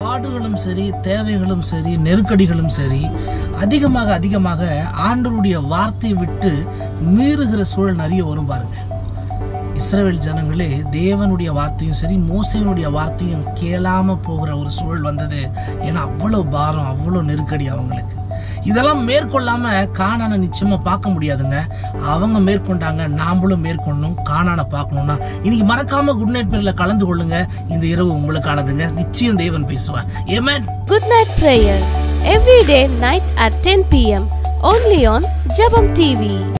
பாடுகளும் சரி தேவைகளும் சரி நெருக்கடிகளும் சரி அதிகமாக அதிகமாக ஆண்டருடைய வார்த்தையை விட்டு மீறுகிற சூழல் நிறைய வரும் பாருங்க. இஸ்ரேல் ஜனங்களே தேவனுடைய வார்த்தையும் சரி மோசையனுடைய வார்த்தையும் கேளாம போகிற ஒரு சூழல் வந்தது. ஏன்னா அவ்வளோ பாரம் அவ்வளோ நெருக்கடி அவங்களுக்கு. இதெல்லாம் மேற்கொள்ளாம காணான நிச்சயமா பார்க்க முடியாதுங்க. அவங்க மேற்கொண்டாங்க நாமளும் மேற்கொள்ளணும் காணான பார்க்கணும்னா. இன்னைக்கு மறக்காம குட் நைட் பேர்ல கலந்து கொள்ளுங்க. இந்த இரவு உங்களுக்கானதுங்க. நிச்சயம் தேவன் பேசுவார். Amen good night prayer every day night at ten PM only on Jabam TV.